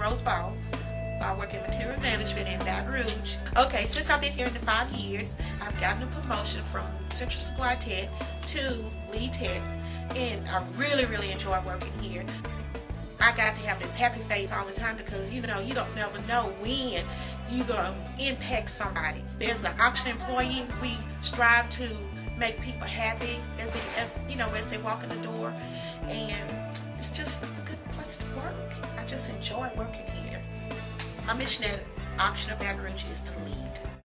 Rose Ball. I work in material management in Baton Rouge. Okay, since I've been here in the five years, I've gotten a promotion from Central Supply Tech to Lead Tech, and I really, really enjoy working here. I got to have this happy face all the time because you know you don't never know when you're gonna impact somebody. As an Ochsner employee, we strive to make people happy as they, as, you know, as they walk in the door, and just enjoy working here. My mission at Ochsner of Rouge is to.